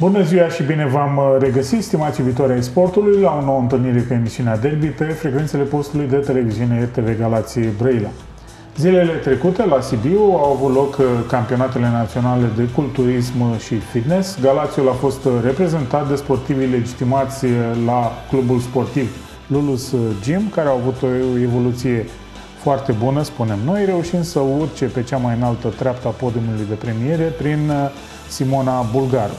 Bună ziua și bine v-am uh, regăsit, stimați iubitori ai sportului, la o nouă întâlnire cu emisiunea Derby pe frecvențele postului de televiziune RTV Galație Brăila. Zilele trecute, la Sibiu, au avut loc uh, campionatele naționale de culturism și fitness. Galațiul a fost uh, reprezentat de sportivii legitimați la clubul sportiv Lulus Gym, care au avut o evoluție foarte bună, spunem noi, reușind să urce pe cea mai înaltă treaptă a podiumului de premiere prin Simona Bulgaru.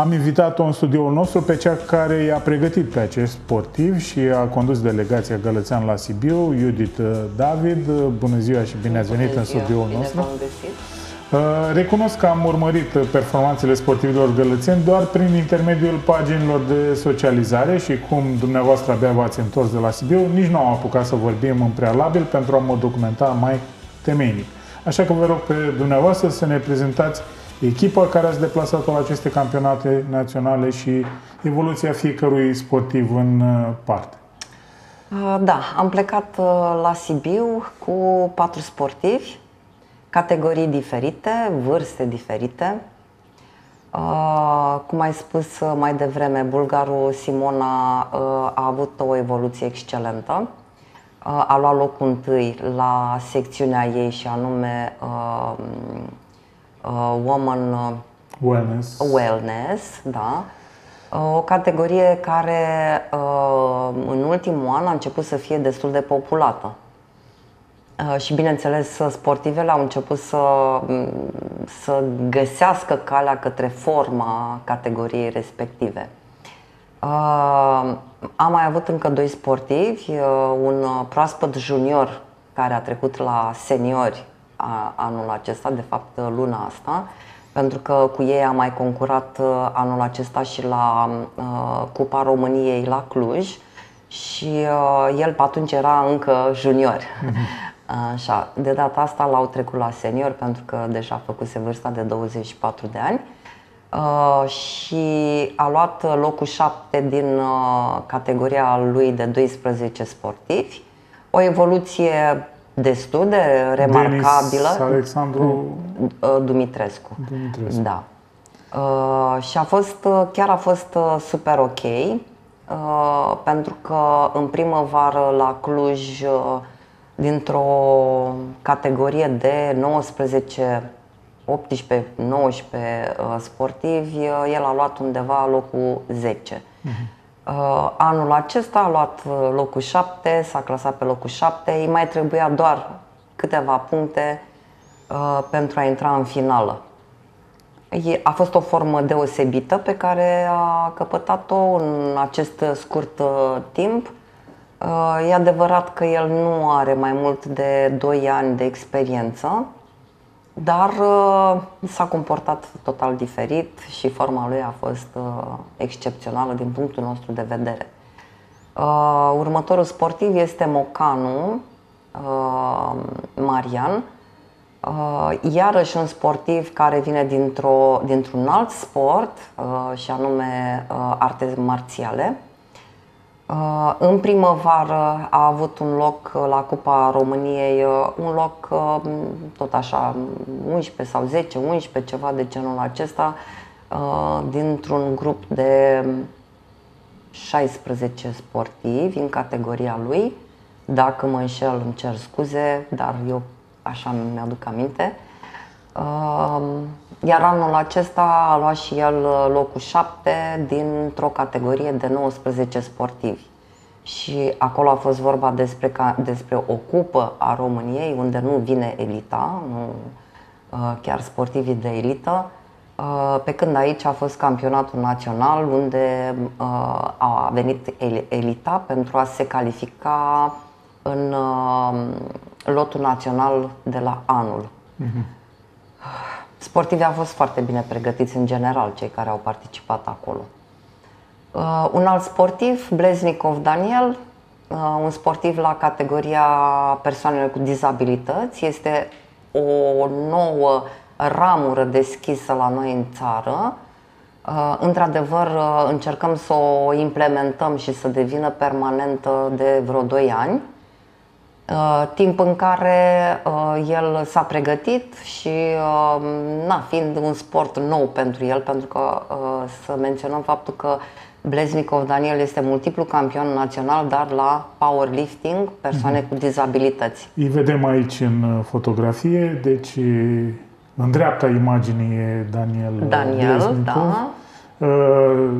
Am invitat-o în studioul nostru pe cea care i-a pregătit pe acest sportiv și a condus delegația Gălățean la Sibiu, Judith uh, David. Uh, bună ziua și bine ați venit în studioul bine nostru. Uh, recunosc că am urmărit performanțele sportivilor gălățeni doar prin intermediul paginilor de socializare și cum dumneavoastră abia v-ați întors de la Sibiu, nici nu am apucat să vorbim în prealabil pentru a mă documenta mai temeinic. Așa că vă rog pe dumneavoastră să ne prezentați echipa care ați deplasat-o la aceste campionate naționale și evoluția fiecărui sportiv în uh, parte. Uh, da, am plecat uh, la Sibiu cu patru sportivi, categorii diferite, vârste diferite. Cum ai spus mai devreme, bulgarul Simona a avut o evoluție excelentă. A luat locul întâi la secțiunea ei și anume uh, Woman uh, Wellness. Wellness, da. Uh, o categorie care uh, în ultimul an a început să fie destul de populată. Uh, și bineînțeles, sportivele au început să, mm, să găsească calea către forma categoriei respective. Uh, am mai avut încă doi sportivi, uh, un proaspăt junior care a trecut la seniori anul acesta, de fapt luna asta, pentru că cu ei am mai concurat uh, anul acesta și la uh, Cupa României la Cluj și uh, el pe atunci era încă junior. Mm-hmm. Așa, de data asta l-au trecut la senior pentru că deja făcuse vârsta de 24 de ani uh, și a luat locul 7 din uh, categoria lui de 12 sportivi. O evoluție destul de remarcabilă. Denis Alexandru uh, Dumitrescu. Dumitrescu. Da. Uh, și a fost, uh, chiar a fost uh, super ok, uh, pentru că în primăvară la Cluj, uh, dintr-o categorie de 19 18, 19 uh, sportivi, uh, el a luat undeva locul 10. Uh-huh. Uh, anul acesta a luat uh, locul 7, s-a clasat pe locul 7, îi mai trebuia doar câteva puncte uh, pentru a intra în finală. A fost o formă deosebită pe care a căpătat-o în acest scurt timp. E adevărat că el nu are mai mult de 2 ani de experiență, dar uh, s-a comportat total diferit și forma lui a fost uh, excepțională din punctul nostru de vedere. Uh, următorul sportiv este Mocanu Marian, iarăși un sportiv care vine dintr-o, dintr-un alt sport și anume arte marțiale. Uh, în primăvară a avut un loc uh, la Cupa României, uh, un loc tot așa 11 sau 10, 11, ceva de genul acesta, dintr-un grup de 16 sportivi în categoria lui. Dacă mă înșel, îmi cer scuze, dar eu așa mi-aduc aminte. Iar anul acesta a luat și el uh, locul 7 dintr-o categorie de 19 sportivi. Și acolo a fost vorba despre, ca, despre o cupă a României unde nu vine elita, nu uh, chiar sportivii de elită, uh, pe când aici a fost campionatul național unde a venit elita pentru a se califica în lotul național de la anul. Mm-hmm. Sportivii au fost foarte bine pregătiți în general, cei care au participat acolo. Uh, un alt sportiv, Bleznikov Daniel, uh, un sportiv la categoria persoanelor cu dizabilități, este o nouă ramură deschisă la noi în țară. Uh, într-adevăr, uh, încercăm să o implementăm și să devină permanentă de vreo 2 ani Uh, timp în care uh, el s-a pregătit și, uh, na, fiind un sport nou pentru el, pentru că să menționăm faptul că Bleznikov Daniel este multiplu campion național, dar la powerlifting, persoane mm-hmm. cu dizabilități. Îi vedem aici în fotografie, deci în dreapta imaginii e Daniel Daniel, Bleznikov. da.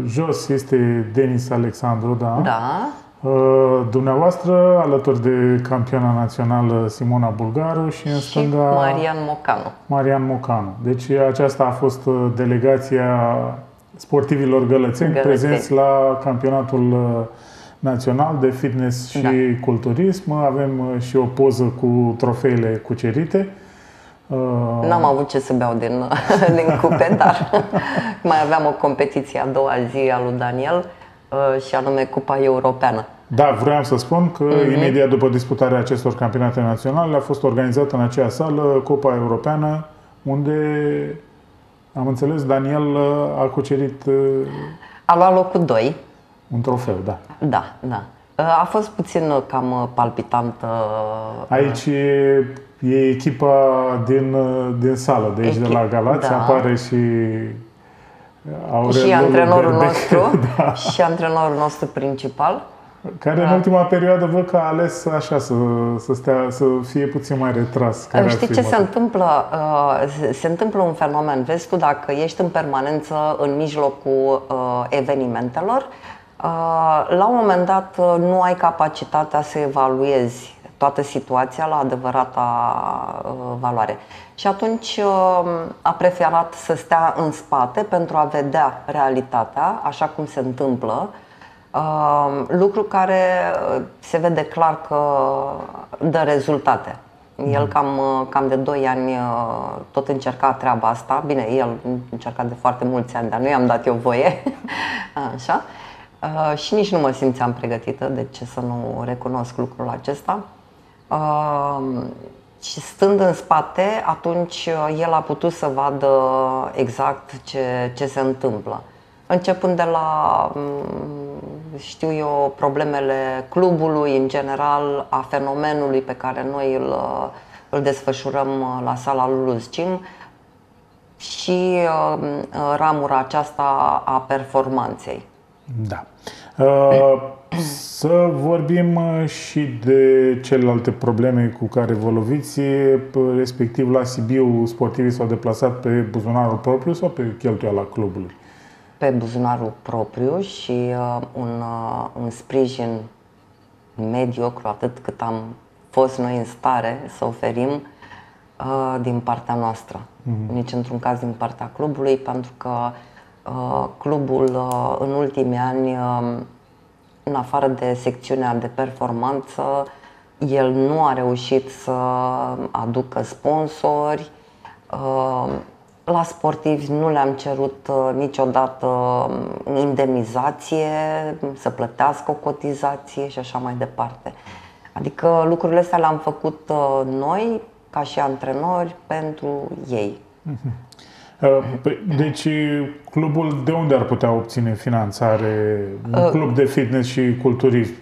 Jos este Denis Alexandru, da. Da. Uh, dumneavoastră, alături de campioana națională Simona Bulgaru și în și stânga Marian Mocanu. Marian Mocanu. Deci aceasta a fost uh, delegația sportivilor gălățeni Gălățeni. prezenți la campionatul uh, național de fitness și da. culturism. Avem și o poză cu trofeele cucerite. N-am avut ce să beau din, din cupe, dar mai aveam o competiție a doua zi a lui Daniel Uh, și anume Cupa Europeană. Da, vreau să spun că mm-hmm. imediat după disputarea acestor campionate naționale a fost organizată în acea sală Cupa Europeană, unde am înțeles Daniel uh, a cucerit uh, a luat locul 2. Un trofeu, da. Da, da. A fost puțin cam palpitant. Aici e, e echipa din, din sală, de aici Echip, de la Galați, da. apare și Aurel și antrenorul Berbec, nostru da. și antrenorul nostru principal. Care în da. ultima perioadă văd că a ales așa să, să, stea, să fie puțin mai retras. Care Știi ce se întâmplă? Uh, se întâmplă un fenomen. Vezi tu, dacă ești în permanență în mijlocul uh, evenimentelor, uh, la un moment dat nu ai capacitatea să evaluezi toată situația la adevărata valoare. Și atunci uh, a preferat să stea în spate pentru a vedea realitatea, așa cum se întâmplă, uh, lucru care uh, se vede clar că dă rezultate. El cam, cam de 2 ani tot încerca treaba asta. Bine, el încerca de foarte mulți ani, dar nu i-am dat eu voie. Așa. Și nici nu mă simțeam pregătită, de ce să nu recunosc lucrul acesta. Și stând în spate, atunci uh, el a putut să vadă exact ce, ce se întâmplă. Începând de la, mm, știu eu, problemele clubului în general, a fenomenului pe care noi îl, uh, îl desfășurăm uh, la sala Luluzcim și ramura aceasta a performanței. Da. Uh, să vorbim uh, și de celelalte probleme cu care vă loviți, respectiv la Sibiu sportivii s-au deplasat pe buzunarul propriu sau pe cheltuiala clubului? Pe buzunarul propriu și uh, un, uh, un sprijin mediocru atât cât am fost noi în stare să oferim uh, din partea noastră. Mm-hmm. Nici într-un caz din partea clubului, pentru că uh, clubul uh, în ultimii ani uh, în afară de secțiunea de performanță, el nu a reușit să aducă sponsori. Uh, la sportivi nu le-am cerut uh, niciodată indemnizație, să plătească o cotizație și așa mai departe. Adică lucrurile astea le-am făcut uh, noi, ca și antrenori, pentru ei. Uh-huh. Uh, păi, deci clubul de unde ar putea obține finanțare? Un uh, club de fitness și culturism?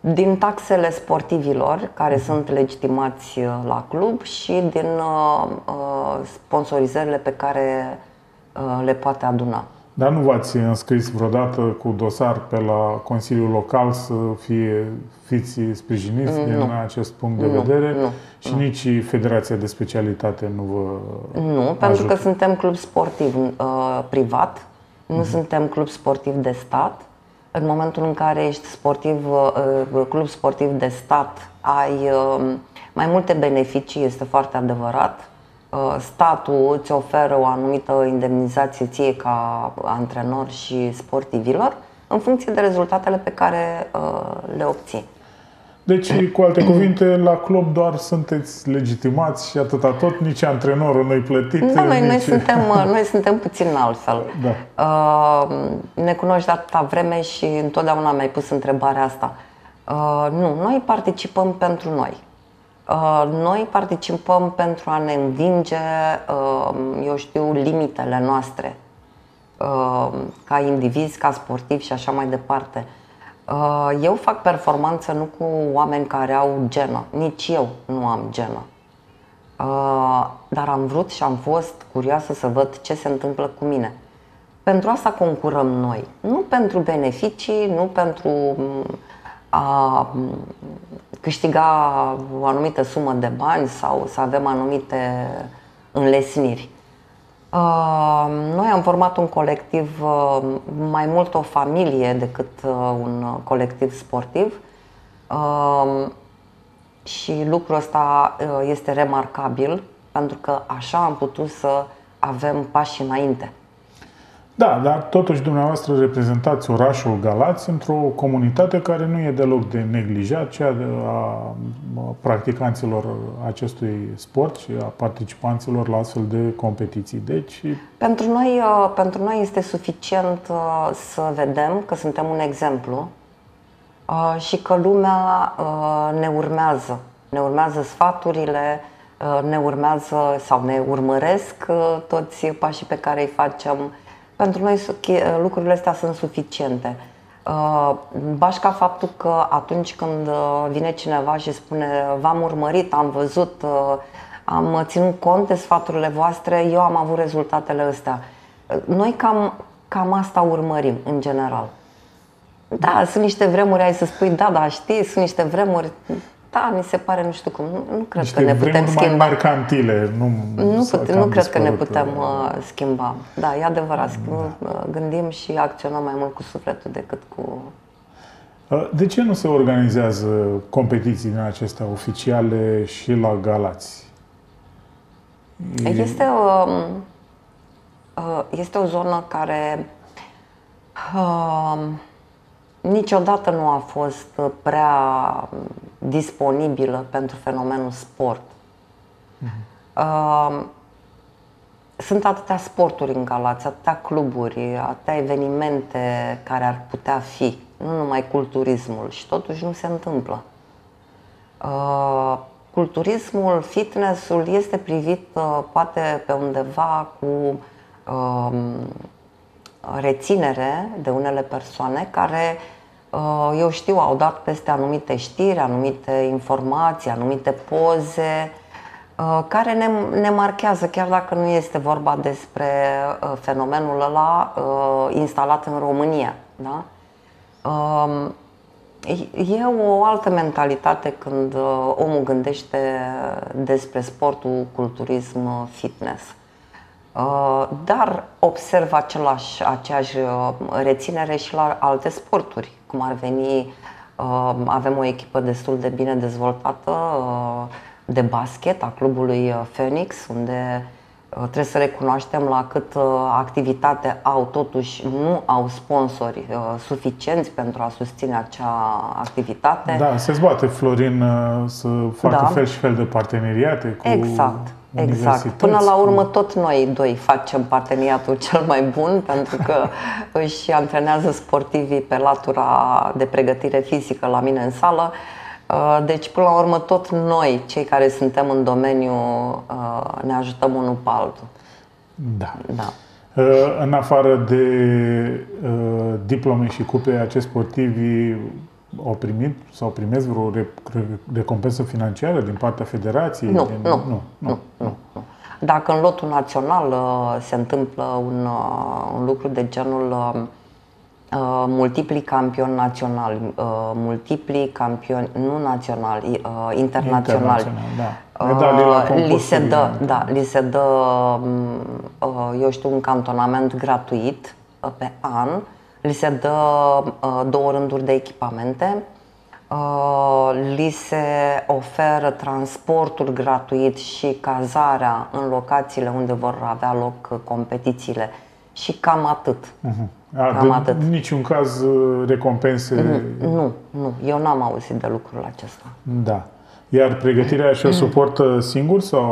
Din taxele sportivilor care uh-huh. sunt legitimați uh, la club și din sponsorizările pe care le poate aduna. Dar nu v-ați înscris vreodată cu dosar pe la Consiliul Local să fie fiți sprijiniți nu. din acest punct de nu, vedere nu, și nu. nici Federația de Specialitate nu vă Nu, ajută. pentru că suntem club sportiv uh, privat, nu uh-huh. suntem club sportiv de stat. În momentul în care ești sportiv, uh, club sportiv de stat, ai uh, mai multe beneficii, este foarte adevărat Uh, statul îți oferă o anumită indemnizație ție ca antrenor și sportivilor în funcție de rezultatele pe care uh, le obții. Deci, cu alte cuvinte, la club doar sunteți legitimați și atâta tot, nici antrenorul nu-i plătit. Da, noi, nici... noi, suntem, uh, noi suntem puțin altfel. Da. Uh, ne cunoști de atâta vreme și întotdeauna mi-ai pus întrebarea asta. Uh, nu, noi participăm pentru noi. Uh, noi participăm pentru a ne învinge, uh, eu știu, limitele noastre uh, ca indivizi, ca sportivi și așa mai departe. Eu fac performanță nu cu oameni care au genă, nici eu nu am genă. Dar am vrut și am fost curioasă să văd ce se întâmplă cu mine. Pentru asta concurăm noi. Nu pentru beneficii, nu pentru a câștiga o anumită sumă de bani sau să avem anumite înlesniri. Noi am format un colectiv, mai mult o familie decât un colectiv sportiv și lucrul ăsta este remarcabil pentru că așa am putut să avem pași înainte. Da, dar totuși dumneavoastră reprezentați orașul Galați într-o comunitate care nu e deloc de neglijat, cea a practicanților acestui sport și a participanților la astfel de competiții. Deci... Pentru noi, uh, pentru noi este suficient uh, să vedem că suntem un exemplu uh, și că lumea ne urmează. Ne urmează sfaturile, ne urmează sau ne urmăresc toți pașii pe care îi facem pentru noi lucrurile astea sunt suficiente. Uh, bașca faptul că atunci când uh, vine cineva și spune v-am urmărit, am văzut, uh, am ținut cont de sfaturile voastre, eu am avut rezultatele astea. Noi cam, cam asta urmărim în general. Da, sunt niște vremuri, ai să spui, da, da, știi, sunt niște vremuri, da, mi se pare, nu știu cum, nu, nu cred Niște că ne putem schimba. mai mercantile, nu Nu, pute, nu cred că ne putem uh, schimba. Da, e adevărat, da. Uh, gândim și acționăm mai mult cu sufletul decât cu... Uh, de ce nu se organizează competiții din acestea oficiale și la Galați? Este, o, um, uh, este o zonă care niciodată nu a fost prea disponibilă pentru fenomenul sport. Uh-huh. Sunt atâtea sporturi în Galați, atâtea cluburi, atâtea evenimente care ar putea fi, nu numai culturismul, și totuși nu se întâmplă. Uh, culturismul, fitnessul este privit uh, poate pe undeva cu uh, reținere de unele persoane care Uh, eu știu, au dat peste anumite știri, anumite informații, anumite poze uh, care ne, ne marchează, chiar dacă nu este vorba despre uh, fenomenul ăla instalat în România. Da? Um, e o altă mentalitate când omul gândește despre sportul, culturism, fitness. Dar observ același, aceeași reținere și la alte sporturi cum ar veni, uh, avem o echipă destul de bine dezvoltată uh, de basket a clubului uh, Phoenix, unde trebuie să recunoaștem la cât activitate au, totuși nu au sponsori suficienți pentru a susține acea activitate. Da, se zbate Florin să facă da. fel și fel de parteneriate cu Exact. Exact. Până la urmă tot noi doi facem parteneriatul cel mai bun pentru că își antrenează sportivii pe latura de pregătire fizică la mine în sală. Uh, deci, până la urmă, tot noi, cei care suntem în domeniu, uh, ne ajutăm unul pe altul. Da. da. Uh, în afară de diplome și cupe, acești sportivi au primit sau primesc vreo recompensă financiară din partea federației? Nu, din... nu, nu, nu, nu, nu. Dacă în lotul național uh, se întâmplă un, uh, un lucru de genul uh, uh multipli campioni naționali, uh, multipli campioni nu naționali, uh, internaționali. Internațional, da. li se dă, da, li se dă, eu știu, un cantonament gratuit pe an li se dă uh, două rânduri de echipamente, uh, li se oferă transportul gratuit și cazarea în locațiile unde vor avea loc competițiile și cam atât. Uh-huh. A, cam de atât. niciun caz uh, recompense? Nu, nu, nu. Eu n-am auzit de lucrul acesta. Da. Iar pregătirea și-o suportă singur sau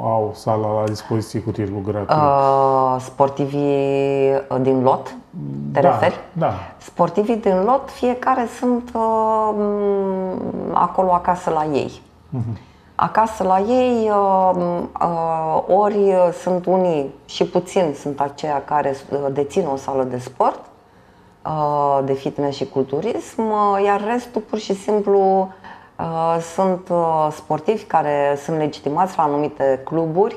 au sala la dispoziție cu titlul gratuit? Uh, sportivii uh, din lot, te da, referi? Da. Sportivii din lot, fiecare sunt uh, acolo acasă la ei. Uh-huh. Acasă la ei, uh, uh, ori sunt unii și puțin sunt aceia care uh, dețin o sală de sport, uh, de fitness și culturism, uh, iar restul pur și simplu sunt sportivi care sunt legitimați la anumite cluburi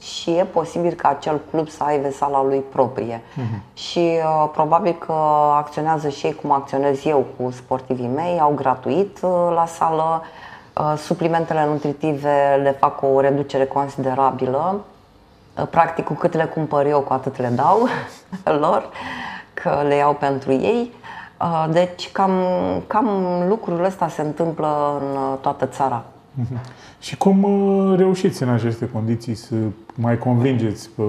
și e posibil ca acel club să aibă sala lui proprie. Uh-huh. Și uh, probabil că acționează și ei cum acționez eu cu sportivii mei, au gratuit uh, la sală, uh, suplimentele nutritive le fac o reducere considerabilă. Uh, practic, cu cât le cumpăr eu, cu atât le dau lor, că le iau pentru ei. Uh, deci, cam, cam lucrul ăsta se întâmplă în uh, toată țara. Uh-huh. Și cum uh, reușiți în aceste condiții să mai convingeți pe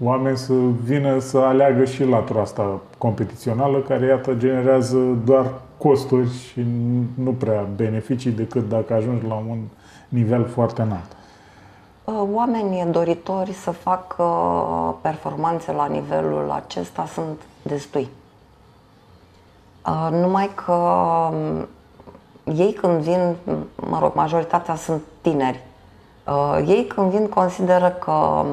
oameni să vină să aleagă și latura asta competițională, care, iată, generează doar costuri și nu prea beneficii decât dacă ajungi la un nivel foarte înalt? Uh, oamenii doritori să facă performanțe la nivelul acesta sunt destui. Uh, numai că um, ei când vin, mă rog, majoritatea sunt tineri, uh, ei când vin consideră că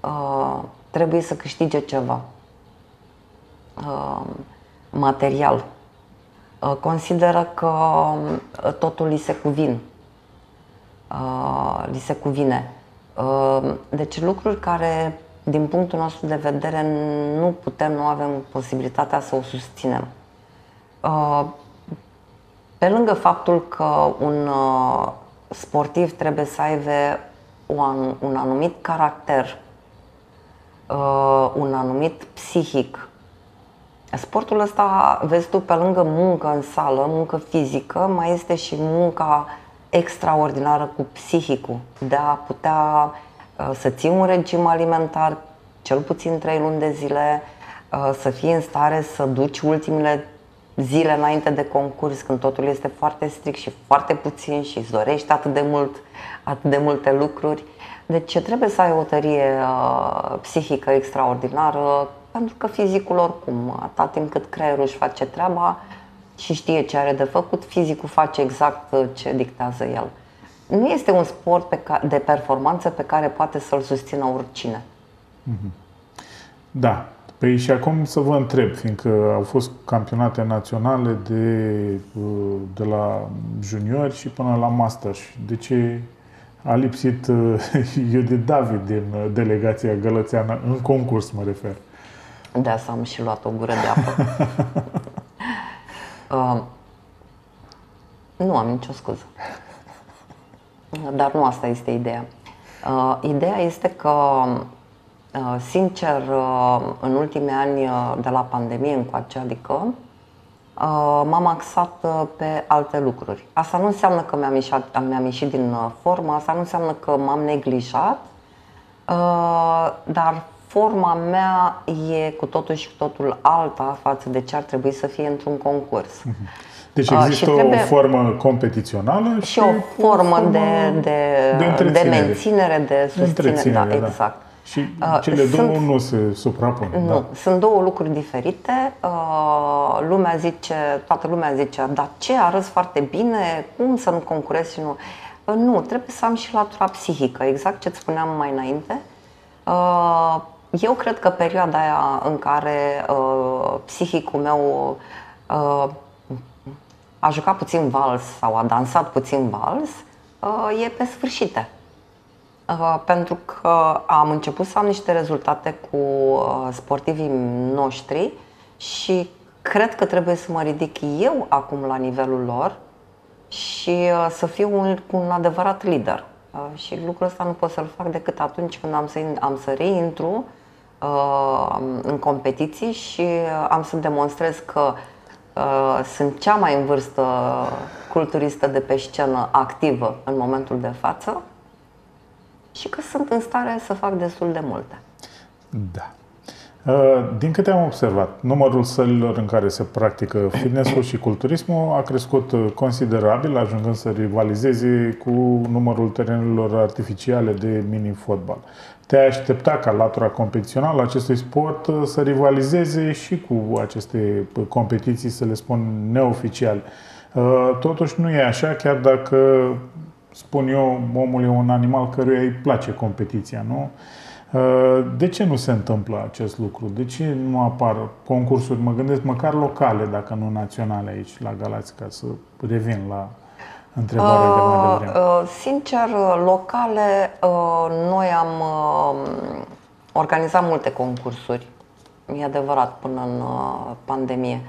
uh, trebuie să câștige ceva uh, material. Uh, consideră că uh, totul li se cuvin. Uh, li se cuvine. Uh, deci lucruri care, din punctul nostru de vedere, nu putem, nu avem posibilitatea să o susținem. Uh, pe lângă faptul că un uh, sportiv trebuie să aibă un anumit caracter, uh, un anumit psihic, sportul ăsta, vezi tu, pe lângă muncă în sală, muncă fizică, mai este și munca extraordinară cu psihicul, de a putea uh, să ții un regim alimentar cel puțin 3 luni de zile, să fii în stare să duci ultimele zile înainte de concurs, când totul este foarte strict și foarte puțin și îți dorești atât de mult, atât de multe lucruri. Deci trebuie să ai o tărie uh, psihică extraordinară, pentru că fizicul oricum, atât timp cât creierul își face treaba și știe ce are de făcut, fizicul face exact uh, ce dictează el. Nu este un sport pe ca- de performanță pe care poate să-l susțină oricine. Mhm. Da, Păi și acum să vă întreb, fiindcă au fost campionate naționale de, de la juniori și până la master. De ce a lipsit de David din delegația gălățeană, în concurs mă refer? De asta am și luat o gură de apă. uh, nu am nicio scuză. Dar nu asta este ideea. Uh, ideea este că Uh, sincer, uh, în ultimii ani uh, de la pandemie încoace, adică m-am axat pe alte lucruri. Asta nu înseamnă că mi-am ieșit, mi-am ieșit din formă, asta nu înseamnă că m-am neglijat, dar forma mea e cu totul și cu totul alta față de ce ar trebui să fie într-un concurs. Mhm. Deci există o formă competițională și, și o formă, formă de, de, de, de menținere, de susținere. Da, da, exact. Și uh, cele uh, două sunt, nu se suprapun. Nu, da. sunt două lucruri diferite. Uh, lumea zice, toată lumea zice, dar ce arăți foarte bine, cum să nu concurezi și nu... Uh, nu, trebuie să am și latura psihică, exact ce-ți spuneam mai înainte. Uh, eu cred că perioada aia în care uh, psihicul meu uh, a jucat puțin vals sau a dansat puțin vals, uh, e pe sfârșite. Uh, pentru că am început să am niște rezultate cu uh, sportivii noștri și cred că trebuie să mă ridic eu acum la nivelul lor și uh, să fiu un, un adevărat lider. Și lucrul ăsta nu pot să-l fac decât atunci când am să, am să reintru uh, în competiții și am să demonstrez că uh, sunt cea mai în vârstă culturistă de pe scenă activă în momentul de față și că sunt în stare să fac destul de multe. Da. Uh, din câte am observat, numărul sălilor în care se practică fitnessul și culturismul a crescut considerabil, ajungând să rivalizeze cu numărul terenurilor artificiale de mini-fotbal. Te aștepta ca latura competițională acestui sport să rivalizeze și cu aceste competiții, să le spun neoficiale. Uh, totuși nu e așa, chiar dacă spun eu, omul e un animal căruia îi place competiția, nu? De ce nu se întâmplă acest lucru? De ce nu apar concursuri, mă gândesc măcar locale, dacă nu naționale aici la Galați, ca să revin la întrebarea de mai devreme? Sincer, locale, noi am organizat multe concursuri, e adevărat, până în pandemie.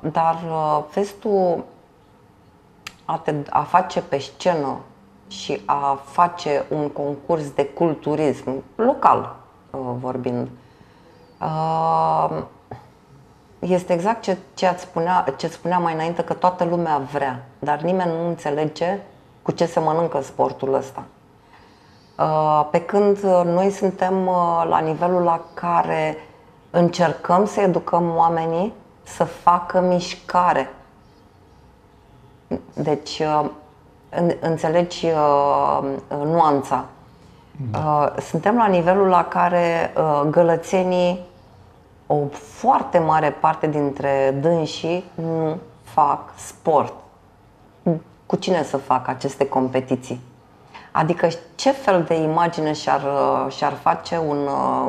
Dar vezi tu, a, te, a face pe scenă și a face un concurs de culturism local vorbind, este exact ce, ce, ați spunea, ce spunea mai înainte, că toată lumea vrea, dar nimeni nu înțelege cu ce se mănâncă sportul ăsta. Pe când noi suntem la nivelul la care încercăm să educăm oamenii să facă mișcare. Deci, înțelegi nuanța. Da. Suntem la nivelul la care gălățenii o foarte mare parte dintre dânsii nu fac sport. Cu cine să facă aceste competiții? Adică ce fel de imagine și-ar, și-ar face un,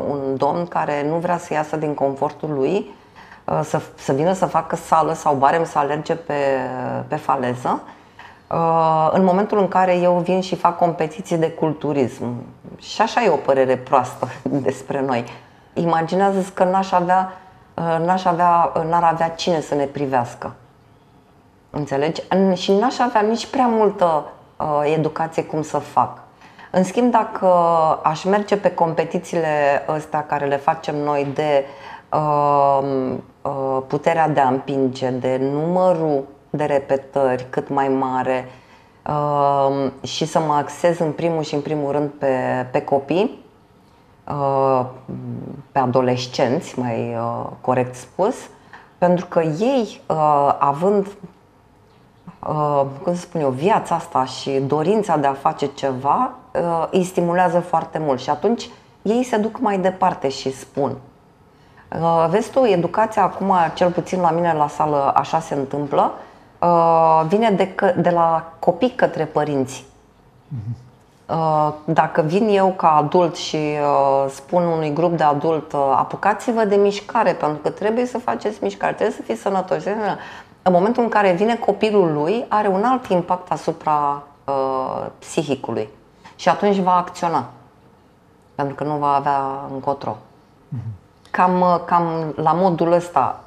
un domn care nu vrea să iasă din confortul lui, să, să vină să facă sală sau barem să alerge pe, pe faleză, în momentul în care eu vin și fac competiții de culturism. Și așa e o părere proastă despre noi imaginează că n-aș avea, uh, n-aș avea, uh, n-ar avea cine să ne privească. Înțelegi? Și n-aș avea nici prea multă uh, educație cum să fac. În schimb, dacă aș merge pe competițiile astea care le facem noi de uh, uh, puterea de a împinge, de numărul de repetări cât mai mare uh, și să mă axez în primul și în primul rând pe, pe copii, Uh, pe adolescenți, mai uh, corect spus, pentru că ei, uh, având, cum să spun eu, viața asta și dorința de a face ceva, îi stimulează foarte mult și atunci ei se duc mai departe și spun. Vezi tu, educația acum, cel puțin la mine la sală, așa se întâmplă, vine de, de la copii către părinți. Mm-hmm. Uh, dacă vin eu ca adult și uh, spun unui grup de adult uh, apucați-vă de mișcare, pentru că trebuie să faceți mișcare, trebuie să fiți sănătoși. În momentul în care vine copilul lui, are un alt impact asupra uh, psihicului și atunci va acționa, pentru că nu va avea încotro. Cam, cam la modul ăsta.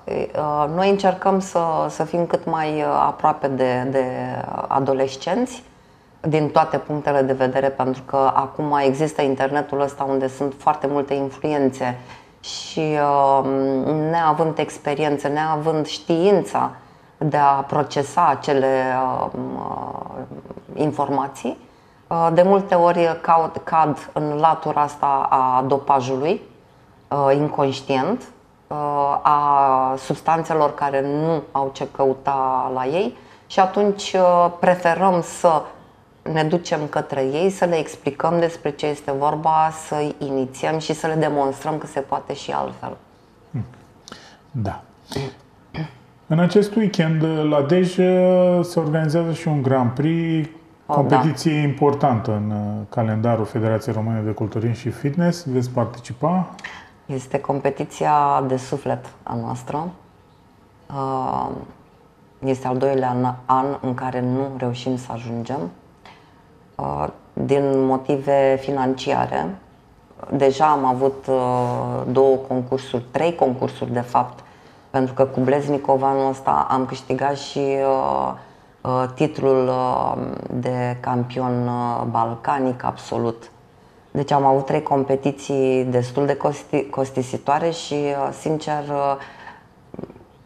Noi încercăm să, să fim cât mai aproape de, de adolescenți, din toate punctele de vedere, pentru că acum există internetul ăsta unde sunt foarte multe influențe și uh, neavând experiență, neavând știința de a procesa acele uh, uh, informații, de multe ori caut, cad în latura asta a dopajului inconștient, a substanțelor care nu au ce căuta la ei și atunci preferăm să ne ducem către ei, să le explicăm despre ce este vorba, să-i inițiem și să le demonstrăm că se poate și altfel. Da. În acest weekend la Dej se organizează și un Grand Prix, o, competiție da. importantă în uh, calendarul Federației Române de Culturism și Fitness. Veți participa? Este competiția de suflet a noastră. Uh, este al doilea an în care nu reușim să ajungem Uh, din motive financiare. Deja am avut uh, două concursuri, trei concursuri de fapt, pentru că cu Bleznikov anul ăsta am câștigat și uh, titlul de campion balcanic absolut. Deci am avut trei competiții destul de costi- costisitoare și, sincer,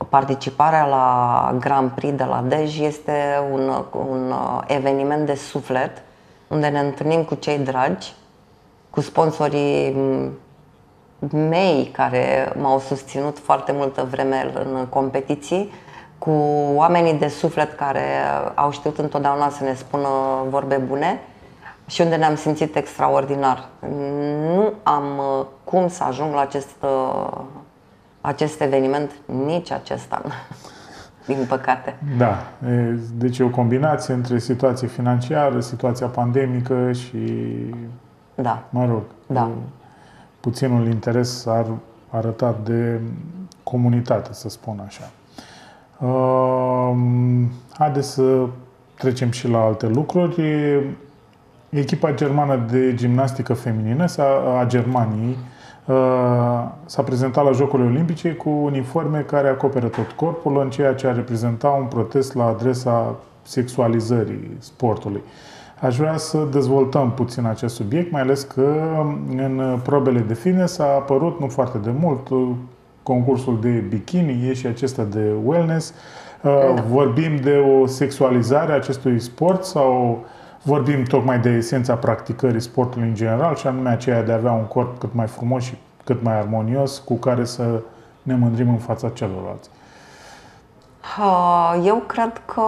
participarea la Grand Prix de la Dej este un, un eveniment de suflet unde ne întâlnim cu cei dragi, cu sponsorii mei care m-au susținut foarte multă vreme în competiții, cu oamenii de suflet care au știut întotdeauna să ne spună vorbe bune și unde ne-am simțit extraordinar. Nu am uh, cum să ajung la acest, uh, acest eveniment nici acest an din păcate. Da, deci e o combinație între situație financiară, situația pandemică și Da. Mă rog, Da. puținul interes ar arătat de comunitate, să spun așa. Uh, haideți să trecem și la alte lucruri. Echipa germană de gimnastică feminină a Germaniei uh, s-a prezentat la Jocurile Olimpice cu uniforme care acoperă tot corpul, în ceea ce a reprezenta un protest la adresa sexualizării sportului. Aș vrea să dezvoltăm puțin acest subiect, mai ales că în probele de fine s-a apărut nu foarte de mult concursul de bikini, e și acesta de wellness. Da. Vorbim de o sexualizare a acestui sport sau vorbim tocmai de esența practicării sportului în general și anume aceea de a avea un corp cât mai frumos și cât mai armonios cu care să ne mândrim în fața celorlalți? Eu cred că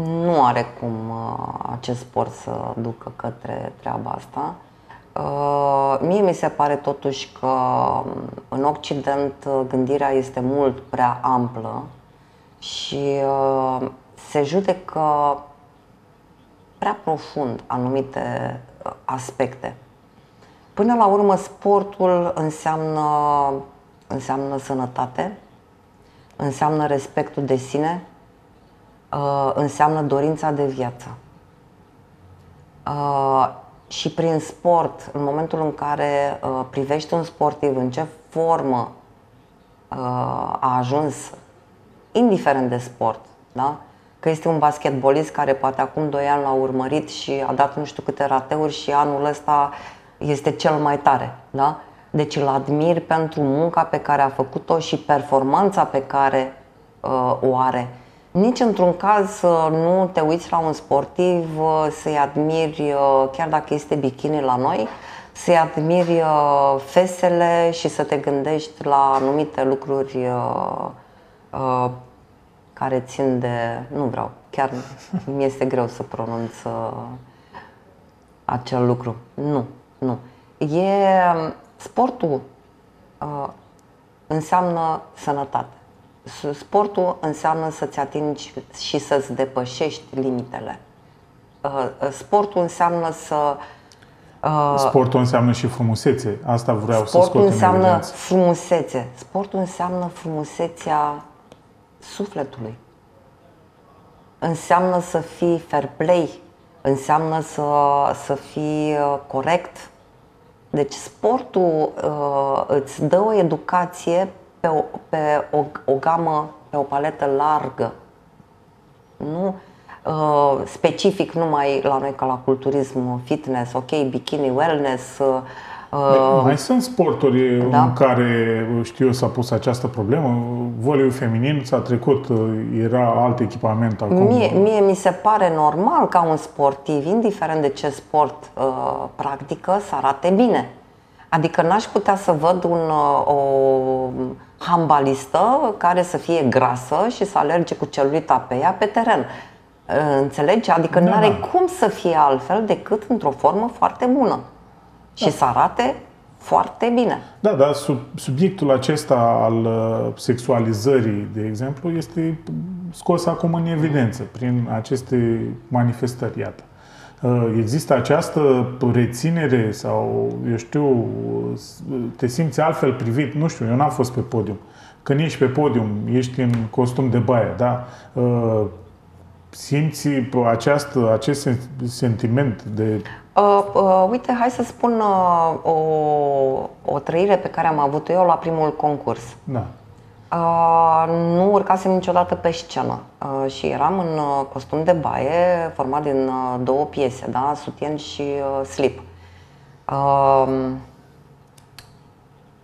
nu are cum uh, acest sport să ducă către treaba asta. Uh, mie mi se pare totuși că um, în Occident uh, gândirea este mult prea amplă și se judecă prea profund anumite aspecte. Până la urmă, sportul înseamnă, înseamnă sănătate, înseamnă respectul de sine, uh, înseamnă dorința de viață. Uh, și prin sport, în momentul în care uh, privești un sportiv în ce formă uh, a ajuns, indiferent de sport, da? Că este un basketbolist care poate acum 2 ani l-a urmărit și a dat nu știu câte rateuri și anul ăsta este cel mai tare. Da? Deci îl admir pentru munca pe care a făcut-o și performanța pe care uh, o are nici într-un caz nu te uiți la un sportiv să-i admiri, chiar dacă este bikini la noi, să-i admiri fesele și să te gândești la anumite lucruri care țin de... Nu vreau, chiar mi este greu să pronunț acel lucru. Nu, nu. E sportul înseamnă sănătate. Sportul înseamnă să-ți atingi și să-ți depășești limitele. Uh, uh, sportul înseamnă să. Uh, sportul înseamnă și frumusețe. Asta vreau Sportul să scot înseamnă în frumusețe. Sportul înseamnă frumusețea sufletului. Înseamnă să fii fair play, înseamnă să, să fii corect. Deci sportul uh, îți dă o educație pe o, pe o, o gamă, pe o paletă largă. Nu uh, specific numai la noi ca la culturism, fitness, ok, bikini, wellness. Uh, mai sunt sporturi da? în care, știu, s-a pus această problemă. Voleiul feminin s-a trecut, era alt echipament acum. Mie, mie mi se pare normal ca un sportiv, indiferent de ce sport uh, practică, să arate bine. Adică n-aș putea să văd un, uh, o handbalistă care să fie grasă și să alerge cu celulita pe ea pe teren. Uh, înțelegi? Adică da, nu are da. cum să fie altfel decât într-o formă foarte bună. Și da. să arate foarte bine. Da, dar sub, subiectul acesta al uh, sexualizării, de exemplu, este scos acum în evidență prin aceste manifestări, iată. Uh, există această reținere sau, eu știu, te simți altfel privit, nu știu, eu n-am fost pe podium. Când ești pe podium, ești în costum de baie, da? Uh, simți această, acest sentiment de... Uh, uh, uite, hai să spun uh, o, o trăire pe care am avut-o eu la primul concurs. Da. Uh, nu urcasem niciodată pe scenă uh, și eram în uh, costum de baie format din uh, două piese, da? sutien și uh, slip. Uh,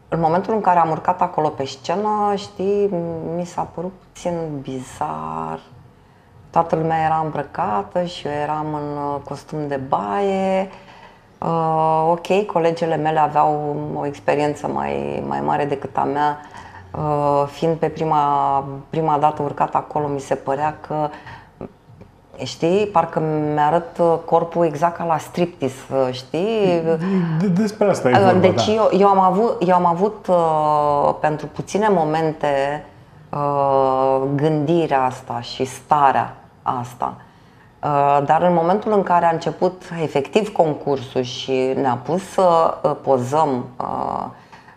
în momentul în care am urcat acolo pe scenă, știi, mi s-a părut puțin bizar. Toată lumea era îmbrăcată și eu eram în uh, costum de baie. Uh, ok, colegele mele aveau o experiență mai, mai mare decât a mea Uh, fiind pe prima, prima dată urcat acolo, mi se părea că Știi, parcă mi-arăt uh, corpul exact ca la striptease, uh, știi? De, despre asta e vorba, Deci da. eu, eu am avut, eu am avut uh, pentru puține momente uh, gândirea asta și starea asta. Uh, dar în momentul în care a început efectiv concursul și ne-a pus să uh, pozăm uh,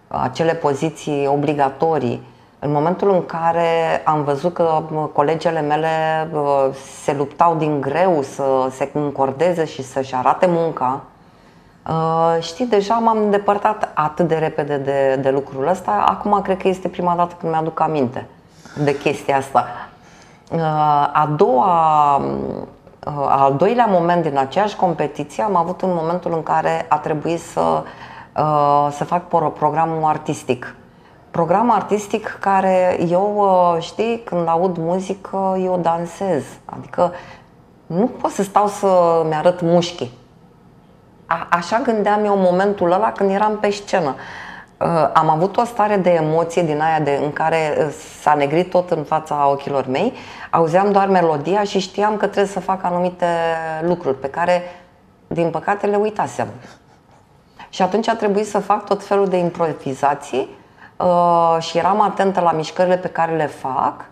acele poziții obligatorii, în momentul în care am văzut că colegele mele se luptau din greu să se încordeze și să-și arate munca, știi, deja m-am îndepărtat atât de repede de, de lucrul ăsta. Acum cred că este prima dată când mi-aduc aminte de chestia asta. A doua Uh, al doilea moment din aceeași competiție am avut în momentul în care a trebuit să, uh, să fac programul artistic. Program artistic care eu, uh, știi, când aud muzică, eu dansez. Adică nu pot să stau să-mi arăt mușchi. A, așa gândeam eu momentul ăla când eram pe scenă. Am avut o stare de emoție din aia de, în care s-a negrit tot în fața ochilor mei auzeam doar melodia și știam că trebuie să fac anumite lucruri pe care, din păcate, le uitasem. Și atunci a trebuit să fac tot felul de improvizații uh, și eram atentă la mișcările pe care le fac.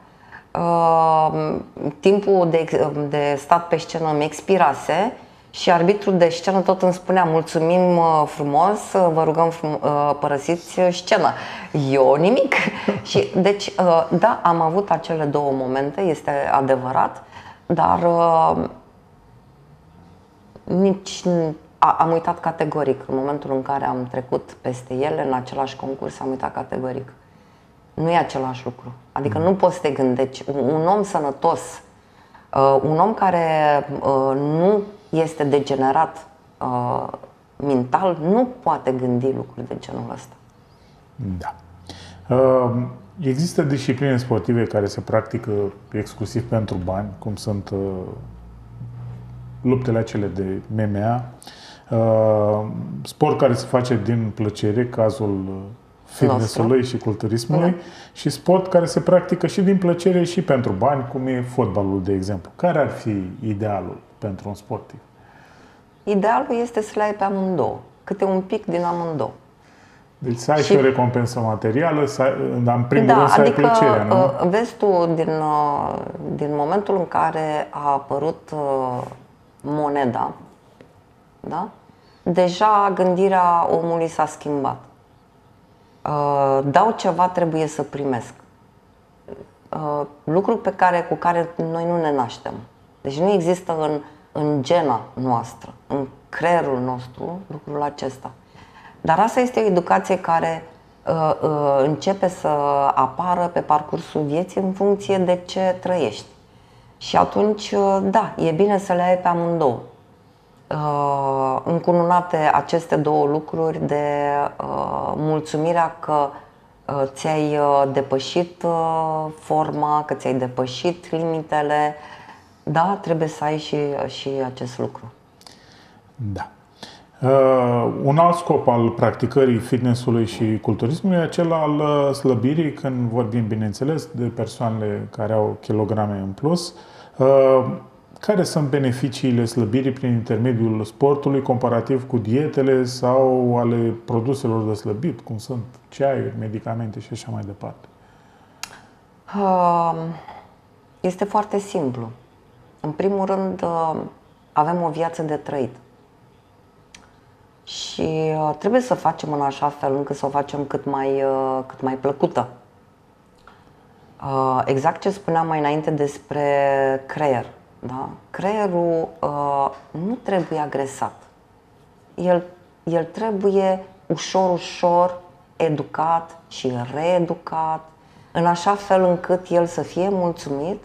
Uh, timpul de, de stat pe scenă îmi expirase și arbitrul de scenă tot îmi spunea mulțumim uh, frumos, uh, vă rugăm frum- uh, părăsiți scena. Eu nimic. și deci, da, am avut acele două momente, este adevărat, dar nici am uitat categoric. În momentul în care am trecut peste ele, în același concurs, am uitat categoric. Nu e același lucru. Adică mm. nu poți să te gândești. Un om sănătos, un om care nu este degenerat uh, mental, nu poate gândi lucruri de genul ăsta. Da. Uh, există discipline sportive care se practică exclusiv pentru bani, cum sunt uh, luptele acele de MMA, uh, sport care se face din plăcere, cazul uh, fitnessului și culturismului da. și sport care se practică și din plăcere și pentru bani, cum e fotbalul, de exemplu. Care ar fi idealul pentru un sportiv? Idealul este să le ai pe amândouă, câte un pic din amândouă. Deci să ai și, și o recompensă materială, să ai, dar în primul da, rând să adică, ai plăcerea, nu? Uh, vezi tu, din, uh, din momentul în care a apărut uh, moneda, da? deja gândirea omului s-a schimbat. Dau ceva, trebuie să primesc. Lucruri pe care, cu care noi nu ne naștem. Deci nu există în, în gena noastră, în creierul nostru, lucrul acesta. Dar asta este o educație care uh, uh, începe să apară pe parcursul vieții în funcție de ce trăiești. Și atunci, uh, da, e bine să le ai pe amândouă. Uh, încununate aceste două lucruri de uh, mulțumirea că uh, ți-ai uh, depășit uh, forma, că ți-ai depășit limitele, da, trebuie să ai și, și acest lucru. Da. Uh, un alt scop al practicării fitnessului și culturismului e acela al uh, slăbirii, când vorbim, bineînțeles, de persoanele care au kilograme în plus. Uh, care sunt beneficiile slăbirii prin intermediul sportului comparativ cu dietele sau ale produselor de slăbit, cum sunt ceaiuri, medicamente și așa mai departe? Uh, este foarte simplu. În primul rând, uh, avem o viață de trăit. Și uh, trebuie să facem în așa fel încât să o facem cât mai, uh, cât mai plăcută. Exact ce spuneam mai înainte despre creier. Da? Creierul nu trebuie agresat. El, el trebuie ușor, ușor educat și reeducat, în așa fel încât el să fie mulțumit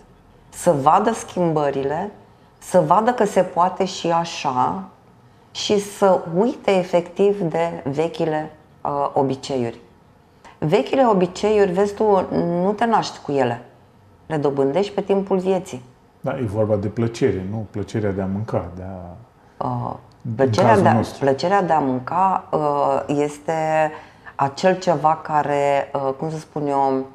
să vadă schimbările, să vadă că se poate și așa și să uite efectiv de vechile uh, obiceiuri. Vechile obiceiuri, vezi tu, nu te naști cu ele. Le dobândești pe timpul vieții. Da, e vorba de plăcere, nu plăcerea de a mânca, de a... Uh, plăcerea, de a, plăcerea de a mânca uh, este acel ceva care, uh, cum să spun eu,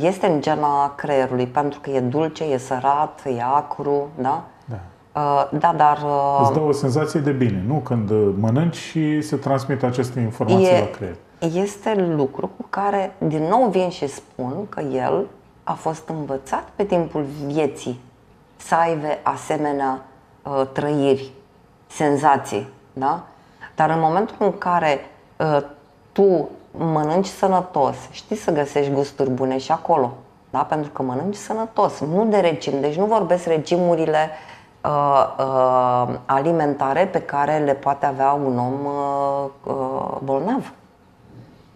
este în gena creierului pentru că e dulce, e sărat, e acru, da? Da. Uh, da, dar... Uh, Îți dă o senzație de bine, nu? Când mănânci și se transmite aceste informații e, la creier. Este lucru cu care, din nou, vin și spun că el a fost învățat pe timpul vieții să aibă asemenea uh, trăiri, senzații, da? Dar în momentul în care uh, tu mănânci sănătos, știi să găsești gusturi bune și acolo, da? Pentru că mănânci sănătos, nu de regim. Deci nu vorbesc regimurile uh, uh, alimentare pe care le poate avea un om uh, uh, bolnav.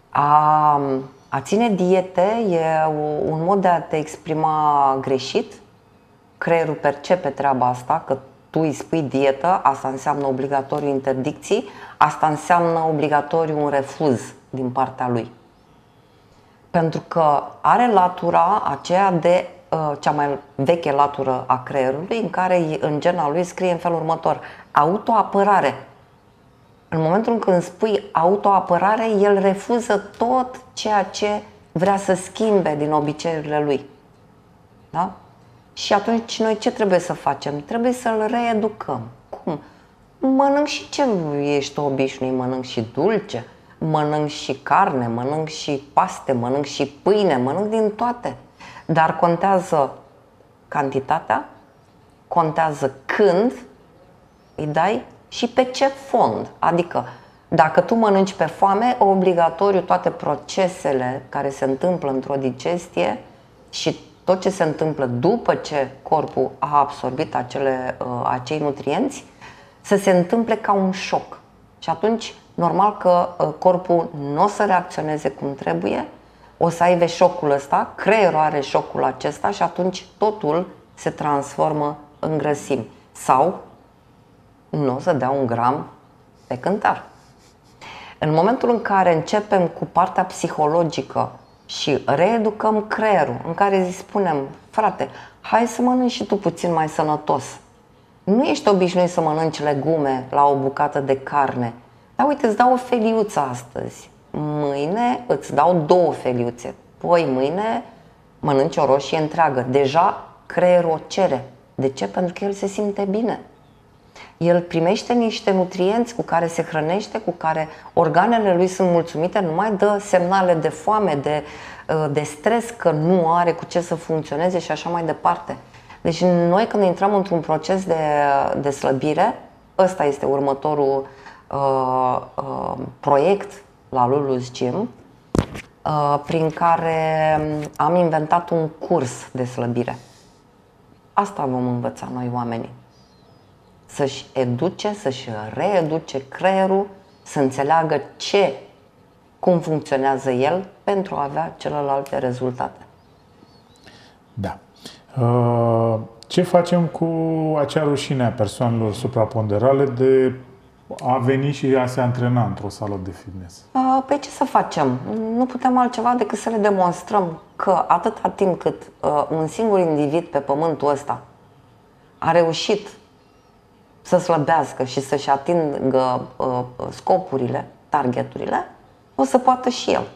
A, a ține diete e un mod de a te exprima greșit. Creierul percepe treaba asta, că tu îi spui dietă, asta înseamnă obligatoriu interdicții, asta înseamnă obligatoriu un refuz din partea lui. Pentru că are latura aceea de uh, cea mai veche latură a creierului, în care în gena lui scrie în felul următor: autoapărare. În momentul în când spui autoapărare, el refuză tot ceea ce vrea să schimbe din obiceiurile lui. Da? Și atunci noi ce trebuie să facem? Trebuie să-l reeducăm. Cum? Mănânc și ce ești obișnuit, mănânc și dulce, mănânc și carne, mănânc și paste, mănânc și pâine, mănânc din toate. Dar contează cantitatea, contează când îi dai și pe ce fond. Adică, dacă tu mănânci pe foame, obligatoriu toate procesele care se întâmplă într-o digestie și tot ce se întâmplă după ce corpul a absorbit acele, uh, acei nutrienți, să se întâmple ca un șoc. Și atunci, normal că uh, corpul nu o să reacționeze cum trebuie, o să aibă șocul ăsta, creierul are șocul acesta și atunci totul se transformă în grăsimi. Sau nu o să dea un gram pe cântar. În momentul în care începem cu partea psihologică și reeducăm creierul, în care îi spunem, frate, hai să mănânci și tu puțin mai sănătos. Nu ești obișnuit să mănânci legume la o bucată de carne. Dar uite, îți dau o feliuță astăzi. Mâine îți dau două feliuțe. Poi mâine mănânci o roșie întreagă. Deja creierul o cere. De ce? Pentru că el se simte bine. El primește niște nutrienți cu care se hrănește, cu care organele lui sunt mulțumite, nu mai dă semnale de foame, de, uh, de stres, că nu are cu ce să funcționeze și așa mai departe. Deci noi când intrăm într-un proces de, de slăbire, ăsta este următorul uh, uh, proiect la Lulu's Gym, uh, prin care am inventat un curs de slăbire. Asta vom învăța noi oamenii să-și educe, să-și reeduce creierul, să înțeleagă ce, cum funcționează el pentru a avea celelalte rezultate. Da. Uh, ce facem cu acea rușine a persoanelor supraponderale de a veni și a se antrena într-o sală de fitness? Uh, păi ce să facem? Nu putem altceva decât să le demonstrăm că atâta timp cât uh, un singur individ pe pământul ăsta a reușit să slăbească și să-și atingă uh, scopurile, targeturile, o să poată și el.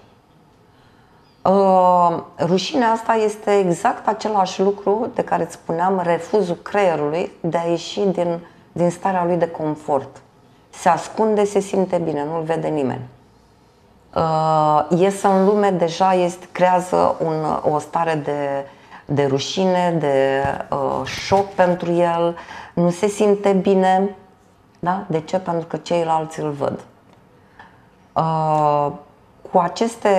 Uh, rușinea asta este exact același lucru de care îți spuneam, refuzul creierului de a ieși din, din starea lui de confort. Se ascunde, se simte bine, nu-l vede nimeni. Uh, ies în lume, deja este, creează un, o stare de, de rușine, de uh, șoc pentru el, nu se simte bine. Da? De ce? Pentru că ceilalți îl văd. Uh, cu aceste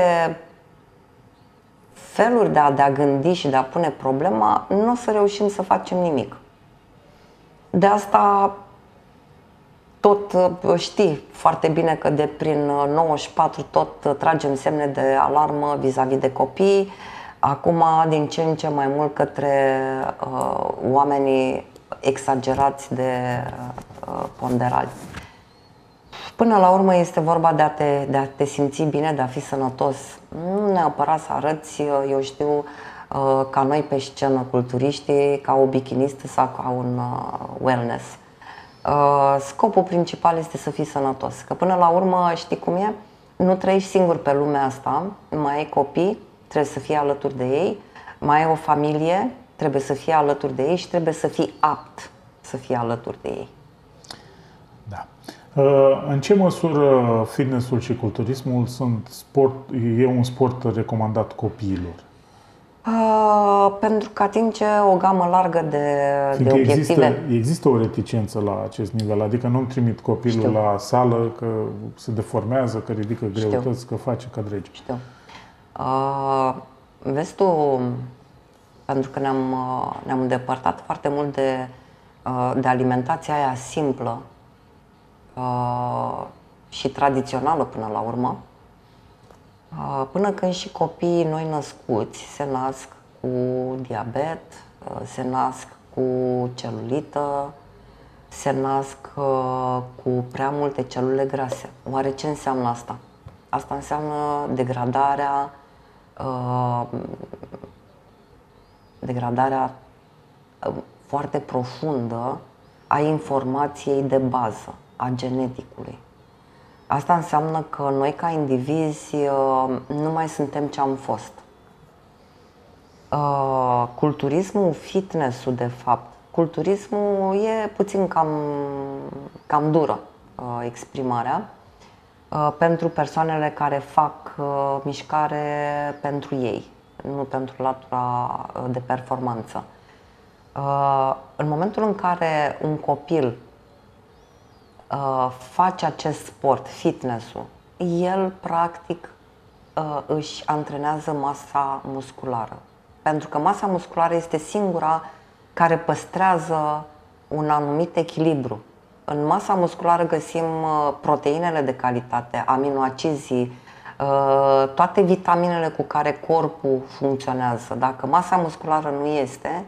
feluri de a, de a gândi și de a pune problema, nu o să reușim să facem nimic. De asta tot uh, știi foarte bine că de prin 94 tot tragem semne de alarmă vis-a-vis de copii, acum din ce în ce mai mult către uh, oamenii exagerați de uh, ponderali. Până la urmă este vorba de a, te, de a te simți bine, de a fi sănătos. Nu neapărat să arăți, uh, eu știu, uh, ca noi pe scenă culturiștii, ca o bikinistă sau ca un wellness. Scopul principal este să fii sănătos. Că până la urmă, știi cum e? Nu trăiești singur pe lumea asta, mai ai copii, trebuie să fii alături de ei, mai ai o familie, trebuie să fii alături de ei și trebuie să fii apt să fii alături de ei. Da. Uh, în ce măsură fitnessul și culturismul sunt sport, e un sport recomandat copiilor? Uh, pentru că atinge o gamă largă de, de obiective. Există, există o reticență la acest nivel, adică nu-mi trimit copilul Știu. la sală că se deformează, că ridică greutăți, Știu. că face ca dregi. Știu. Uh, vezi tu, pentru că ne-am, uh, ne-am îndepărtat foarte mult de, uh, de alimentația aia simplă uh, și tradițională până la urmă, Până când și copiii noi născuți se nasc cu diabet, se nasc cu celulită, se nasc cu prea multe celule grase. Oare ce înseamnă asta? Asta înseamnă degradarea degradarea foarte profundă a informației de bază, a geneticului. Asta înseamnă că noi ca indivizi uh, nu mai suntem ce am fost. Uh, culturismul, fitnessul de fapt, culturismul e puțin cam, cam dură uh, exprimarea pentru persoanele care fac mișcare pentru ei, nu pentru latura de performanță. În momentul în care un copil uh, face acest sport, fitness-ul, el practic uh, își antrenează masa musculară. Pentru că masa musculară este singura care păstrează un anumit echilibru. În masa musculară găsim uh, proteinele de calitate, aminoacizii, uh, toate vitaminele cu care corpul funcționează. Dacă masa musculară nu este,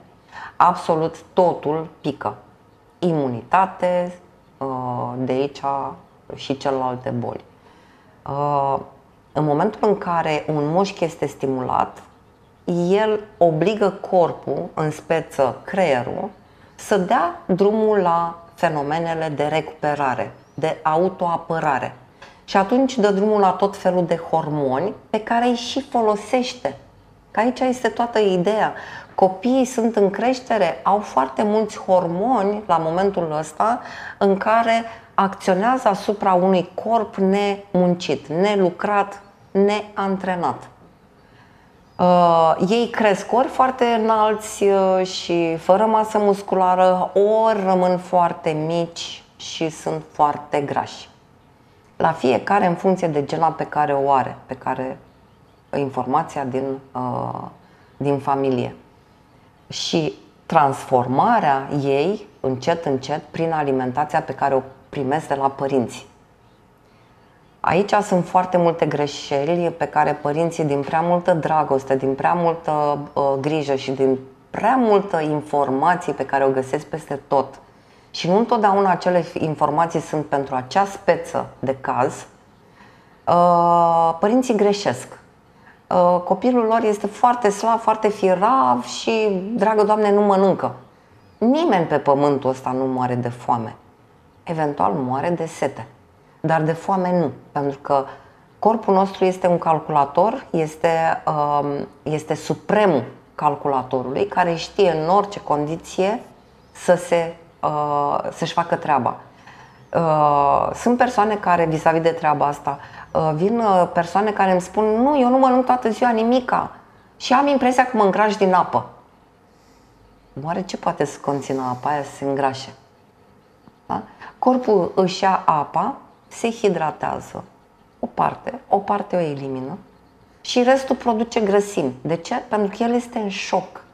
absolut totul pică. Imunitate, Uh, de aici și celelalte boli. Uh, în momentul în care un mușchi este stimulat, el obligă corpul, în speță creierul, să dea drumul la fenomenele de recuperare, de autoapărare. Și atunci dă drumul la tot felul de hormoni pe care îi și folosește. Că aici este toată ideea. Copiii sunt în creștere, au foarte mulți hormoni la momentul ăsta în care acționează asupra unui corp nemuncit, nelucrat, neantrenat. Uh, ei cresc ori foarte înalți uh, și fără masă musculară, ori rămân foarte mici și sunt foarte grași. La fiecare în funcție de gena pe care o are, pe care informația din, uh, din familie și transformarea ei încet, încet prin alimentația pe care o primesc de la părinți. Aici sunt foarte multe greșeli pe care părinții, din prea multă dragoste, din prea multă uh, grijă și din prea multă informație pe care o găsesc peste tot, și nu întotdeauna acele informații sunt pentru acea speță de caz, uh, părinții greșesc. Uh, copilul lor este foarte slab, foarte firav și, dragă Doamne, nu mănâncă. Nimeni pe pământul ăsta nu moare de foame. Eventual moare de sete, dar de foame nu, pentru că corpul nostru este un calculator, este, um, este supremul calculatorului care știe în orice condiție să se, uh, să-și facă treaba. Uh, sunt persoane care, vis-a-vis de treaba asta, Uh, vin uh, persoane care îmi spun nu, eu nu mănânc toată ziua nimica și am impresia că mă îngraș din apă. Oare ce poate să conțină apa aia să se îngrașe? Da? Corpul își ia apa, se hidratează o parte, o parte o elimină și restul produce grăsimi. De ce? Pentru că el este în șoc.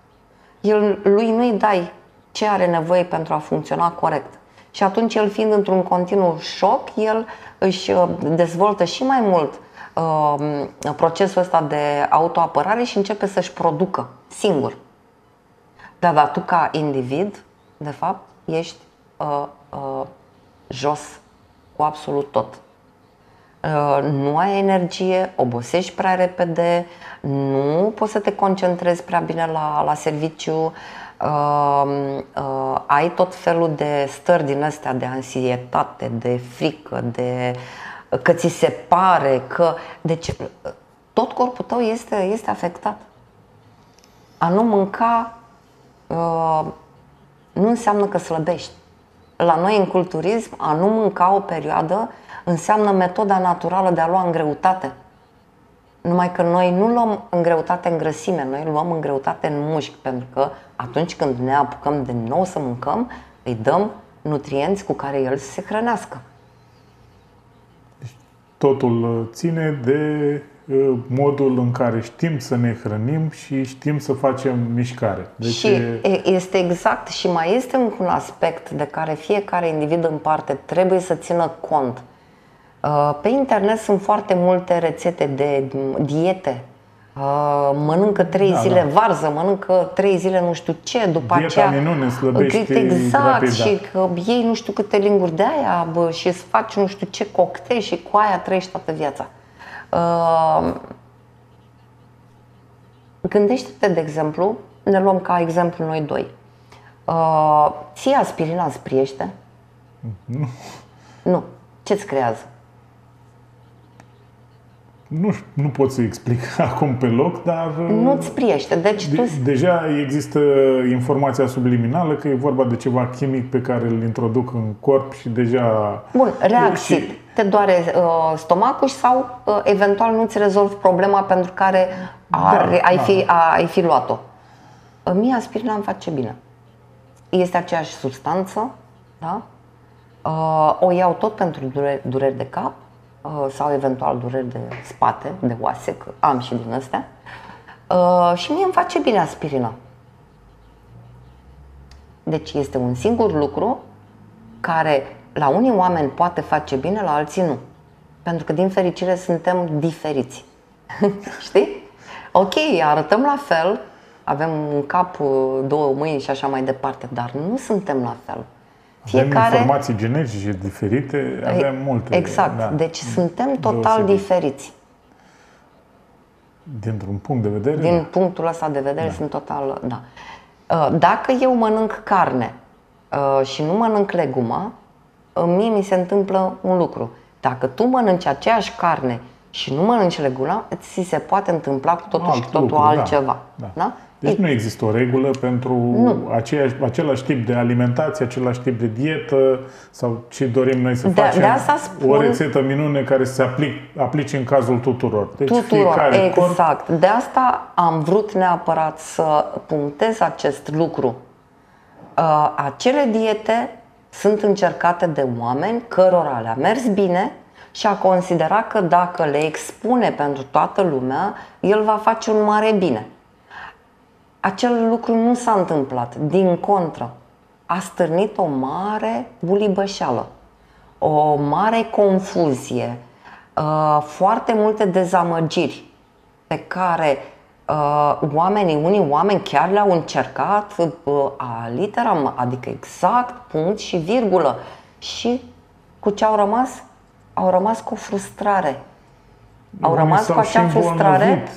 El, lui nu-i dai ce are nevoie pentru a funcționa corect. Și atunci el fiind într-un continuu șoc, el își uh, dezvoltă și mai mult uh, procesul ăsta de autoapărare și începe să-și producă singur. Dar, dar tu ca individ, de fapt, ești uh, uh, jos cu absolut tot. Uh, nu ai energie, obosești prea repede, nu poți să te concentrezi prea bine la, la serviciu, uh, uh, ai tot felul de stări din astea de ansietate, de frică, de că ți se pare că. Deci tot corpul tău este, este afectat. A nu mânca uh, nu înseamnă că slăbești. La noi în culturism, a nu mânca o perioadă înseamnă metoda naturală de a lua în greutate. Numai că noi nu luăm în greutate în grăsime, noi luăm în greutate în mușchi, pentru că atunci când ne apucăm de nou să mâncăm, îi dăm nutrienți cu care el să se hrănească. Deci, totul uh, ține de uh, modul în care știm să ne hrănim și știm să facem mișcare. Deci și este exact și mai este încă un aspect de care fiecare individ în parte trebuie să țină cont. Uh, pe internet sunt foarte multe rețete de diete Uh, mănâncă trei da, zile da. varză, mănâncă trei zile nu știu ce, după Dieta aceea... minune slăbește Exact, rapid, da. și că iei nu știu câte linguri de aia bă, și îți faci nu știu ce cocktail și cu aia trăiești toată viața. Uh, gândește-te, de exemplu, ne luăm ca exemplu noi doi. Uh, ție aspirina îți priește? Nu. Nu. Ce-ți creează? Nu, nu pot să explic acum pe loc, dar... Nu-ți priește. Deci de, tu... Deja există informația subliminală că e vorba de ceva chimic pe care îl introduc în corp și deja... Bun, reacții. Și... Te doare uh, stomacul sau uh, eventual nu-ți rezolvi problema pentru care ar, da, ai, da. Fi, a, ai fi luat-o. Uh, mie aspirina îmi face bine. Este aceeași substanță, da? Uh, o iau tot pentru dureri, dureri de cap, Uh, sau eventual dureri de spate, de oase, că am și din astea. Uh, și mie îmi face bine aspirina. Deci este un singur lucru care la unii oameni poate face bine, la alții nu. Pentru că din fericire suntem diferiți. Știi? Ok, arătăm la fel, avem un cap, două mâini și așa mai departe, dar nu suntem la fel. Fiecare... Avem informații genetice diferite, avem multe. Exact, da, deci suntem total deosebit. diferiți. Dintr-un punct de vedere? Din da. punctul ăsta de vedere da. sunt total, da. Uh, dacă eu mănânc carne uh, și nu mănânc legumă, uh, mie mi se întâmplă un lucru. Dacă tu mănânci aceeași carne și nu mănânci legumă, ți se poate întâmpla cu totul Alt și cu totul lucru, da. altceva. Da. Da? Deci nu există o regulă pentru aceeași, același tip de alimentație, același tip de dietă sau ce dorim noi să de, facem. De asta spun, o rețetă minune care se aplic, aplice în cazul tuturor. Deci tuturor, fiecare exact. Corp... De asta am vrut neapărat să punctez acest lucru. Uh, acele diete sunt încercate de oameni cărora le-a mers bine și a considera că dacă le expune pentru toată lumea, el va face un mare bine acel lucru nu s-a întâmplat. Din contră, a stârnit o mare bulibășeală, o mare confuzie, uh, foarte multe dezamăgiri pe care uh, oamenii, unii oameni chiar le-au încercat uh, a literam, adică exact, punct și virgulă. Și cu ce au rămas? Au rămas cu frustrare. Au rămas cu acea frustrare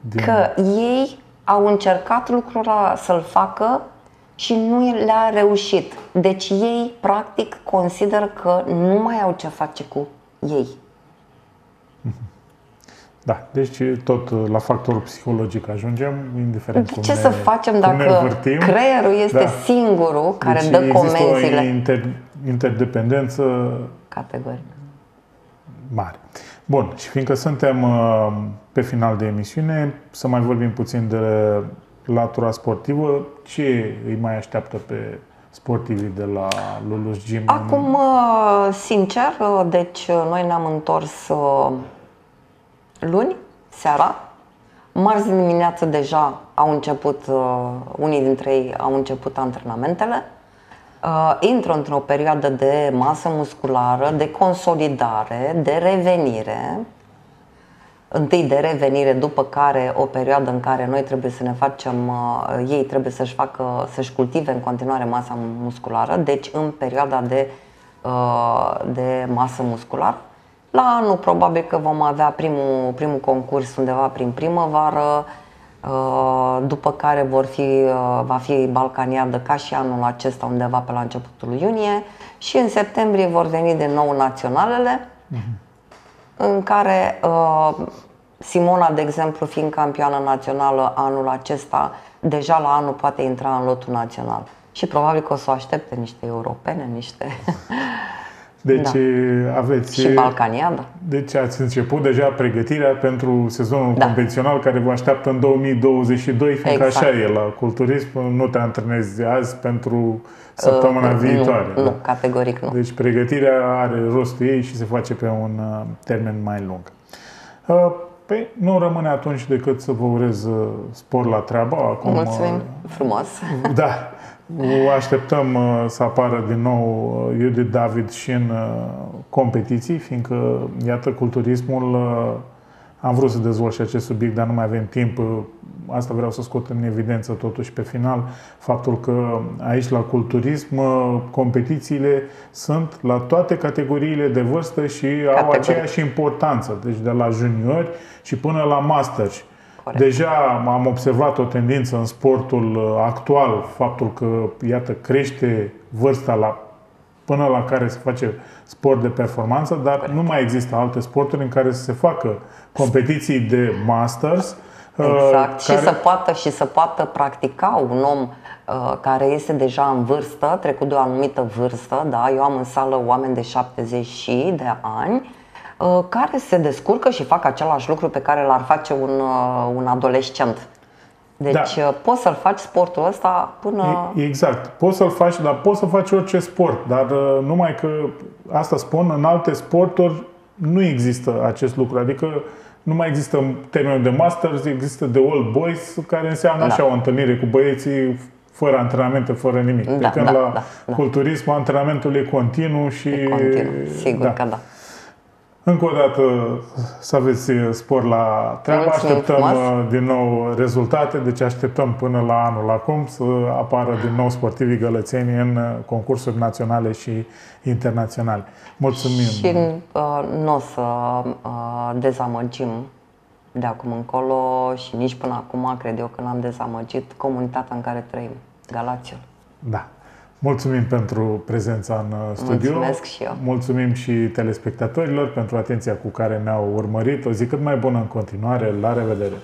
din... că ei au încercat lucrul ăla să-l facă și nu le-a reușit. Deci ei, practic, consideră că nu mai au ce face cu ei. Da, deci tot la factorul psihologic ajungem, indiferent cum Ce ne, să facem dacă creierul este da. singurul care deci dă comenzile? o inter, interdependență categorică mare. Bun, și fiindcă suntem uh, pe final de emisiune, să mai vorbim puțin de latura sportivă. Ce îi mai așteaptă pe sportivii de la Lulus Gym? Acum, uh, sincer, uh, deci noi ne-am întors luni, seara. Marți dimineață deja au început, unii dintre ei au început antrenamentele uh, intră într-o perioadă de masă musculară, de consolidare, de revenire. Întâi de revenire, după care o perioadă în care noi trebuie să ne facem, uh, ei trebuie să-și facă, să-și cultive în continuare masa musculară, deci în perioada de, uh, de masă musculară. La anul probabil că vom avea primul, primul concurs undeva prin primăvară, Uh, după care vor fi, uh, va fi Balcaniadă ca și anul acesta undeva pe la începutul iunie și în septembrie vor veni de nou naționalele uh-huh. în care uh, Simona, de exemplu, fiind campioană națională anul acesta, deja la anul poate intra în lotul național. Și probabil că o să o aștepte niște europene, niște... Deci Da. aveți... Și Balcaniada. Deci ați început deja pregătirea pentru sezonul Da. competițional care vă așteaptă în 2022, fiindcă Exact. așa e la culturism, nu te antrenezi azi pentru săptămâna Uh, viitoare. Nu, da. nu, categoric nu. Deci pregătirea are rostul ei și se face pe un uh, termen mai lung. Uh, Păi nu rămâne atunci decât să vă urez uh, spor la treabă. Acum, Mulțumim uh, frumos. da, o așteptăm uh, să apară din nou uh, Judith David și în uh, competiții, fiindcă, iată, culturismul, uh, am vrut să dezvolt și acest subiect, dar nu mai avem timp. Uh, Asta vreau să scot în evidență totuși pe final, faptul că aici la culturism uh, competițiile sunt la toate categoriile de vârstă și au Categorii. aceeași importanță, deci de la juniori și până la masters. Corect. Deja am observat o tendință în sportul uh, actual, faptul că, iată, crește vârsta la, până la care se face sport de performanță, dar nu mai există alte sporturi în care să se facă competiții de masters. uh, Exact. Și care- să poată și să poată practica un om uh, care este deja în vârstă, trecut de o anumită vârstă, da, eu am în sală oameni de 70 și de ani uh, care se descurcă și fac același lucru pe care l-ar face un, uh, un adolescent. Deci Da. uh, poți să-l faci sportul ăsta până... E- Exact. Poți să-l faci, dar poți să faci orice sport. Dar uh, numai că, asta spun, în alte sporturi nu există acest lucru. Adică nu mai există termenul de masters, există de old boys, care înseamnă Da. așa o întâlnire cu băieții fără antrenamente, fără nimic. Da, de când da, la da, da. culturism antrenamentul e continuu și... Continuu. Sigur da. că da. Încă o dată să aveți spor la treabă, Mulțumim așteptăm frumos. uh, din nou rezultate, deci așteptăm până la anul acum să apară din nou sportivii gălățeni în uh, concursuri naționale și internaționale. Mulțumim! Și uh, nu o să uh, dezamăgim de acum încolo și nici până acum cred eu că n-am dezamăgit comunitatea în care trăim, Galațiul. Da. Mulțumim pentru prezența în uh, studio. Mulțumesc și eu. Mulțumim și telespectatorilor pentru atenția cu care ne-au urmărit. O zi cât mai bună în continuare. La revedere!